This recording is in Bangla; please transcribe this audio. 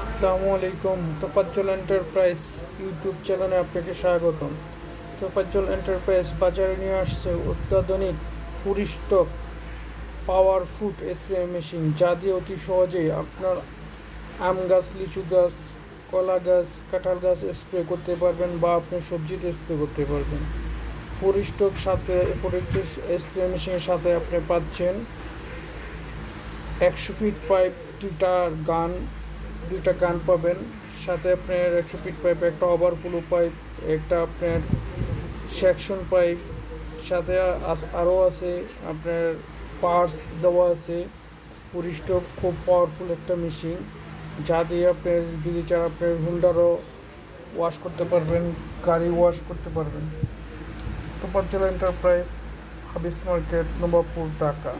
আসসালামু আলাইকুম তোপাজ্জল এন্টারপ্রাইজ ইউটিউব চ্যানেলে আপনাকে স্বাগতম। তোপাজ্জল এন্টারপ্রাইজ বাজারে নিয়ে আসছে অত্যাধুনিক ফুরি স্টক পাওয়ার ফুড স্প্রে মেশিন, যা দিয়ে অতি সহজেই আপনার আম গাছ, লিচু গাছ, কলা গাছ, কাঁঠাল গাছ স্প্রে করতে পারবেন বা আপনি সবজিতে স্প্রে করতে পারবেন। ফুরি স্টক সাথে প্রোডাক্টের স্প্রে মেশিনের সাথে আপনি পাচ্ছেন একশো ফিট পাইপ দুইটা গান দুইটা গান পাবেন, সাথে আপনার একশো ফিট পাইপ একটা ওভারফ্লো পাইপ একটা আপনার সেকশন পাইপ সাথে আরও আছে আপনার পার্টস দেওয়া আছে। পুরিস্টক খুব পাওয়ারফুল একটা মেশিন যা দিয়ে আপনার যদি চান আপনার হুন্ডারও ওয়াশ করতে পারবেন, গাড়ি ওয়াশ করতে পারবেন। তো পার্চেল এন্টারপ্রাইজ হাবিস মার্কেট, নবাবপুর, ঢাকা।